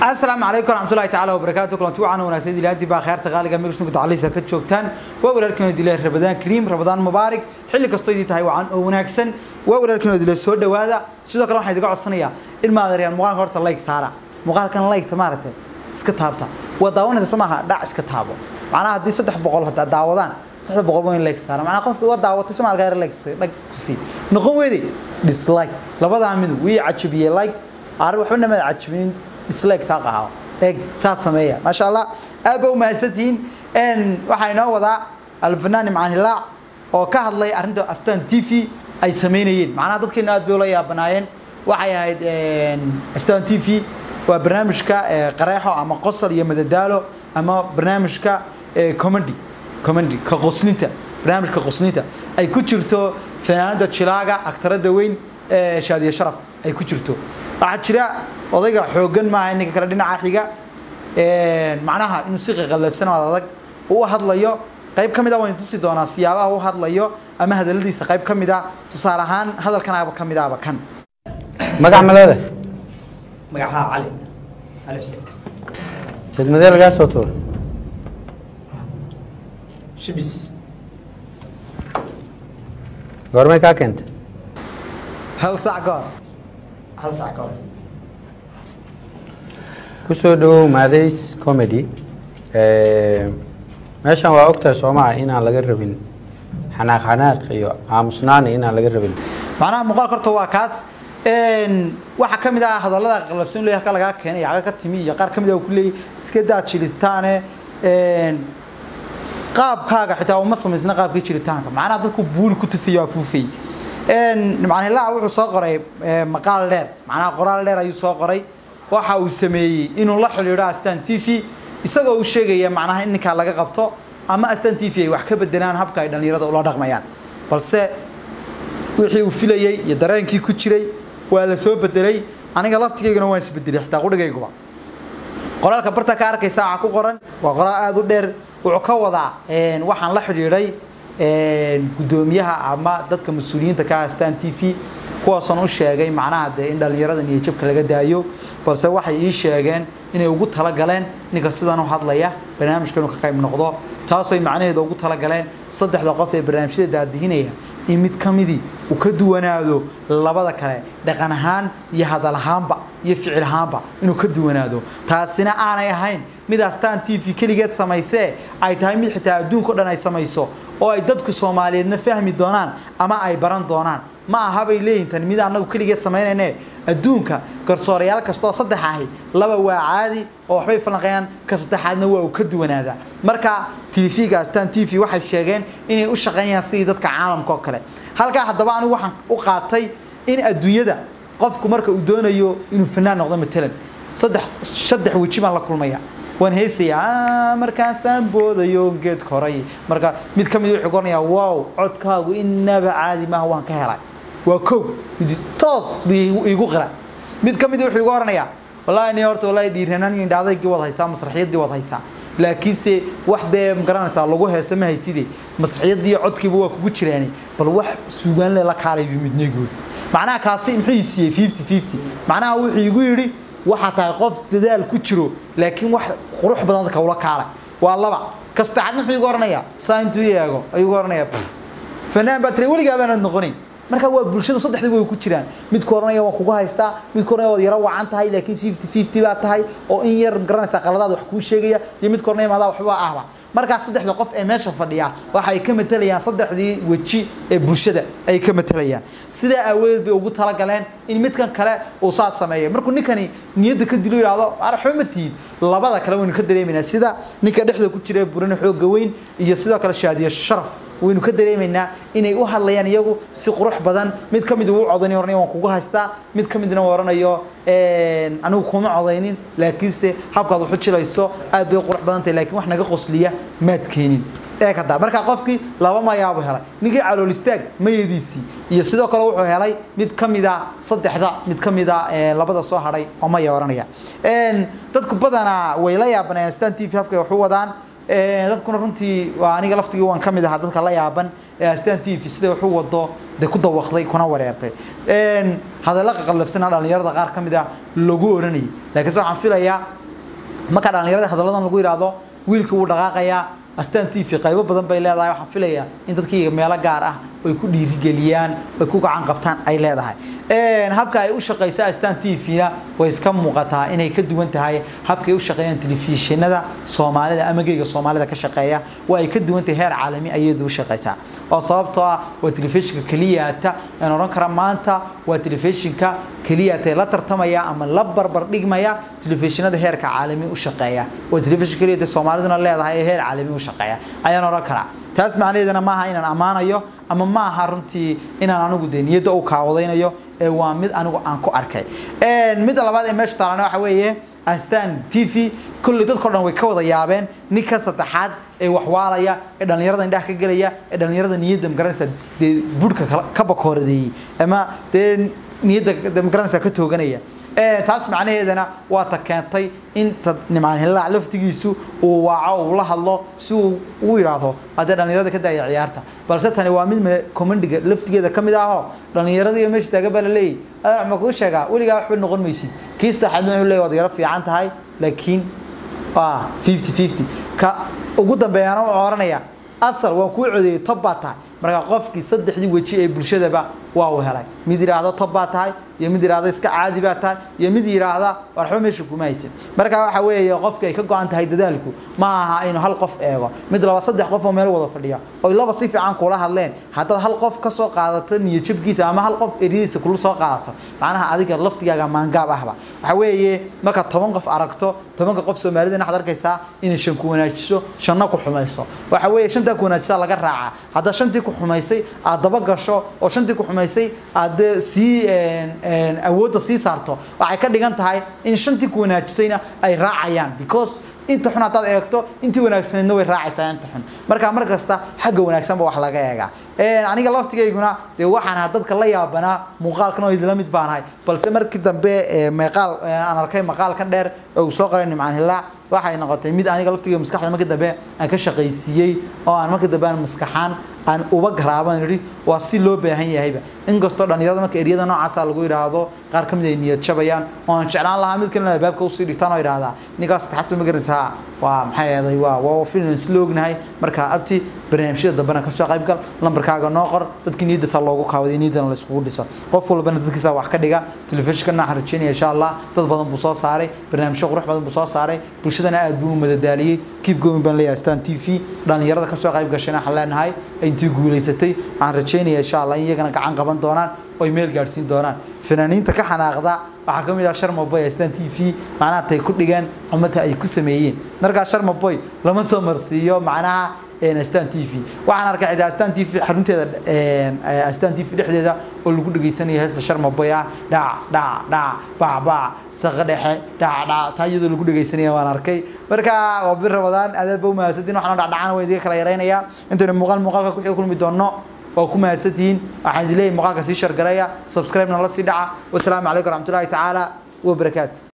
asalaamu calaykum waraxmatullahi tacaala wabarakaatu kulanti wacan wanaagsan ilaantii baa khayrta qaaliga megashan ku tacalisa ka joogtaan waa walaalkiin odile rabadaan kariim rabadaan mubaarak xilli kastoo idii tahay wacan oo wanaagsan waa walaalkiin odile soo dhawaada sidoo kale waxaan idiga codsanayaa in maadariyaan muuqaalka horta like saara muuqaalkan like maaragtay iska taabta waa daawanaysa soo maaha dhac iska taabo macnaha haddii saddex boqol hadaa daawadaan saddex boqol waa in like saara macnaha qofka waa daawatay somaalka yar like dhag ku sii noqon weeday dislike dislike taa qaado eeg saas sameeya. Maasha allah aad ba u mahadsantihiin. N waxaa inoo wadaa alfanaani macaan hilaac oo ka hadlay arrinta astaan t v ay sameynayeen. Macnaha dadkeena aad bay ula yaabanaayeen. Waxay ahayd astaan t v waa barnaamijka qareexo ama qosol iyo madadaalo ama barnaamijka comedy comedy ka qoslinta barnaamijka qoslinta. Ay ku jirto fanaanada jilaaga aktarada weyn shaadiye sharaf ay ku jirto. Waxaa jira odayga xooggan maaha ninka kale dhinaca xiga macnaha inuu si qaqalafsan oo adag uu hadlayo. Qayb ka mid ah waan tusi doonaa siyaabaha uu hadlayo ama hadaladiisa qayb ka mid ah. Tusaale ahaan hadalkanaaba ka mid ahba kan. Magac ma leedahay magacaha cali. Cali xuseen khidmadee lagaa soo tuura shibis. Goormay kaa keentay? Hal sac ka hor. Hal sac ka hor ku soo dhawow maadays comedy meeshan waa ogtahay soomaha inaan laga rabin xanaaq xanaaq iyo aamusnaani inaan laga rabin. Macnaha muuqaalka horta waa kaas. Waxaa ka mid ah hadallada qalafsan leeyahay ka lagaa keenay yaga ka timi iyo qaar ka mid ah ku leeyahay iska daa jiritaane qaabkaaga xitaa uma samaysna qaabkii jiritaanka. Macnaha dadku buuri ku tufiyo afuufay macnahilaa wuxuu soo qoray maqaal dheer. Macnaha qoraal dheer ayuu soo qoray waxa uu sameeyey inuu la xidhiidho astaan t v isagoo uu sheegaya macnaha in ninkaa laga qabto ama astaan t v ay wax ka bedelaan habka ay dhallinyarada ula dhaqmayaan. Balse wixii uu filayey iyo dareenkii ku jiray waa la soo bedelay aniga laftigayguna waan isbedelay xitaa qudhigayguba. Qoraalka barta ka arkaysa waxaa ku qoran waa qoraal aada u dheer. Wuxuu ka wadaa waxaan la xidhiidhay guddoomiyaha ama dadka mas'uuliyiinta ka astaan t v kuwaasoon u sheegay macnaha dee in dhallinyarada niyajabka laga daayo balse waxay ii sheegeen inay ugu talagaleen. Ninka sidan u hadlaya barnaamijka inuu ka qayb noqdo taasooy macnaheeda ugu talagaleen. Saddexda qof ee barnaamijyada daadihinaya in mid ka midii uu ka duwanaado labada kale dhaqan ahaan iyo hadal ahaanba iyo ficil ahaanba inuu ka duwanaado. Taasina aanay ahayn mid astaan t v keligeed samaysee ay tahay mid xitaa adduunka o dhan ay samayso oo ay dadku soomaaliyeedna fahmi doonaan ama ay baran doonaan ma aha bay leeyihiin tan mid annagu keligeed samaynayne adduunka. Garsoorayaal kastoo saddex ahi laba waa caadi oo waxbay falanqeeyaan ka saddexaadna waa uu ka duwanaadaa. Marka tv-ga astaan t waxay sheegeen inay u shaqeynayaan sidii dadka caalamka oo kale. Halkaa haddaba anigu waxaan u qaatay in adduunyada qofku marka uu doonayo inuu fanaan noqdo matalan. Saddex saddex weji baan la kulmaya. Waan heesayaa markaasaan boodayo geed koray. Marka mid ka mid wuxuu qoranayaa wow codkaagu inaba caadi maaha waan ka helay waa kow. Toos igu qira. Mid ka mid wuxuu igu oranayaa wallahi ni horta wallahi dhiiranaan iyo indhaadaygii wad haysaa masraxiyadii wad haysaa. Laakiinse wax dee ma garanaysaa lagu heesa ma hayside masraxiyadii codkiiba waa kugu jiraani bal wax suugaan le la kaalay midnigood macnaha kaasi muxuu siiyey fifty fifty. Macnaha wuxuu igu yidhi waxaa tahay qof dadaal ku jiro laakiin wax qurux badan dadka ula kaalay. Waa laba. Kastaxadna muxuu igu oranayaa? Saa intuu eego ayuu igu oranayaa. Fanaan baa tiri weligaa baanad noqonayn marka waa bulshada saddexda way ku jiraan. Midku oranaya waan kugu haystaa midku oranaya waad yaro wacan tahay laakiin fifty fifty baa tahay oo in yar garanaysaa qaladaad wax kuu sheegaya iyo midku oranaya maadaa waxba ahba. Markaas saddexda qof ee meesha fadhiya waxa ka matalayaan saddexdii weji ee bulshada ay ka matalayaan. Sidaa aawadeed bay ugu talagaleen in midkan kale uu saa sameeyo. Markuu ninkani niyadda ka dilo yidhaahdo waxba ma tihid labada kale waynu ka dareemaynaa. Sida ninka dhexda ku jira burane xooga weyn iyo sidoo kale shaadiye sharaf waynu ka dareemaynaa inay u hadlayaan iyagu si qurux badan. Mid ka mid uu codayn oranaya waan kugu haystaa. Mid ka midna oranayo anigu kuma codaynin laakiinse habkaad waxu jilayso aad bay qurux badan tahay laakiin wax naga qosliya maad keenin. Ee kada marka qofkii laba mayaabu helay. Ninkii calool istaag mayadiisii. Iyo sidoo kale wuxuu helay mid ka mid a saddexda mid ka mid a labada soo hadhay oo maya oranaya dadku badanaa way la yaabanayaan stan t v habkay wax u wadaan dadkuna runtii aniga laftigii waan ka mid ahaa dadka la yaaban ee astaan t v sida wuxuu wado dee ku dawaqday kuna wareertay. Hadalla qaqallafsana dhalinyarada qaar ka mid ah lagu oranayay laakiinse waxaan filayaa marka dhalinyarada hadalladan lagu yidhaahdo wiilka wuu dhaqaaqayaa astaan t v qaybo badan bay leedahay waxaan filayaa in dadkii meelo gaar ah ay ku dhiirigeliyaan ay ku gacan qabtaan ay leedahay. Habka ay u shaqaysa astaan t v-na way iska muuqataa inay ka duwan tahay habkay u shaqeeyaan telefishinada soomaalida ama geyga soomaalida ka shaqeeya. Waa ay ka duwan tahay heer caalami ayadu u shaqaysaa oo sababtoo ah waa telefishinka keliyaata aan odhan kara maanta waa telefishinka keliyaata la tartamaya ama la barbar dhigmaya telefishinada heerka caalami u shaqeeya. Waa telefishin keliyaata soomaaliduna leedahay ee heer caalami u shaqeeya. Ayaan odhan karaa taas macnaheedana maaha inaan ammaanayo ama ma aha runtii inaan anigu dee niyadda u kaawadaynayo ee waa mid anigu aan ku arkay. Midda labaad ee meesha taalana waxa weeye astaan t v kulli dadkao dhan way ka wada yaabeen ninka saddexaad ee waxwaalaya ee dhallinyarada indhaha ka gelaya ee dhallinyarada niyadda magaranaysa dee budhka ka bakooradeeyey ama dee niyadda magaranaysa ka tooganaya taas macnaheedana waa ta keentay in nimcaan hilaac laftigiisu uu waaco uu la hadlo si uu u yidhaahdo haddee dhallinyarada ka daaya ciyaarta. Balse tani waa mid commandiga laftigeeda ka mid ahoo dhallinyarada iyo meesha taagan baa la leeyahy adaa ma sheegaa weligaa waxba noqon maysid. Kii saddexaadna wuxuu leeyahy waad yaro fiican tahay laakiin waa fifty fifty. Ka ugu dambeeyana wuxuu oranaya asal waa kuu codeeyey tob baa tahay. Marka qofkii saddexdii weji ee bulshadaba waa uu helay. Mid yidhaahda tob baa tahay iyo mid yidhaahda iska caadi baa tahay iyo mid yidhaahda warxba meesha kuma haysan marka waxa weeye qofki ay ka go-an tahay dadaalku ma aha inuu hal qof eego. Mid laba saddex qof oo meel wada fadhiya oy laba si fiican kula hadleen. Haddaad hal qof ka soo qaadato niyadjabkiisa ama hal qof eriyadiisa kula soo qaadato macnaha adiga laftigaaga maangaab ahba. Waxa weeye marka toban qof aragto tobanka qof soomaalida waxaad arkaysaa inay shan ku wanaajiso shanna ku xumayso. Waxa weeye shantaa ku wanaajisa laga raaca haddaad shantii ku xumaysay aad daba gasho oo shantii ku xumaysay aad sii awoodda sii saarto waxay ka dhigan tahay in shantii ku wanaajisayna ay raacayaan because inta xun haddaad eegto intii wanaagsaneedna way raacaysaa inta xun. Marka mar kasta xagga wanaagsanba wax laga eegaa aniga laftigayguna dee waxaan dadka la yaabanaa muuqaalkan oo idinla mid baan ahay. Balse markii dambe meeqaal aan arkay maqaalkan dheer uu soo qoray nimcaan waxay noqotay mid aniga laftigayga maskaxda markii dambe aan ka shaqaysiiyey oo aan markii dambe aan maskaxaan aan uba garaaban idhi waa si loo baahan yahayba. Inkastoo dhallinyarada marka eryada noocaasa lagu yidhaahdo qaar ka mid ay niyad jabayaan oo aan jeclaan lahaa mid kalena albaabka u sii dhigtaan oo idhaahdaa ninkaas saddexaad soo ma garanaysaa waa maxay eeday waa waa filan isla ognahay. Marka abti barnaamijyada dambena ka soo qaybgal lambarkaaga noo qor dadkii niyaddaasa loogu kaawaday niyaddana la dhiso. Qof walbana dadkiisa wax ka dhiga telefishinkana waxaan insha allah dad badan buu soo saaray barnaamijyo qurux badan buu soo saaray bulshadana aad buu u madadaaliyey. Keep going baan leeyahay stan t v dhallinyarada ka soo qayb gashayna waxaan leenahay intii guulaysatay waxaan rajeynaya insha allah in iyagana gacan qaban doonaan oy meel gaadhsiin doonaan fanaaniinta ka xanaaqda waxaa ka mid ah sharmaboy astaan t v macnaha tay ku dhigeen ama ta ay ku sameeyeen markaa sharmaboy lama soo marsiiyo macnaha astaan t v. Waxaan arkay astaan t v xarunteeda astaan t v dhexdeeda oo lagu dhegaysanayo heesta sharmaboy ah dhac dhac dhac bac bac saqa dhexe. Dhac dhac taa iyadoo lagu dhegaysanaya waan arkay. Marka waa bir rabadaan aadaad ba u mahadsantiin waxaan dhacdhacana waa idiga kala yaraynayaa. Intaynu muuqaal muuqaalka ku kulmi doonno waa ku mahadsantihiin waxaan idin leeyahay muuqaalka sii shargaraya. Subscribe-na la sii dhaca. Wasalaamu calaykum waraxmatullaahi tacaala wabarakaatu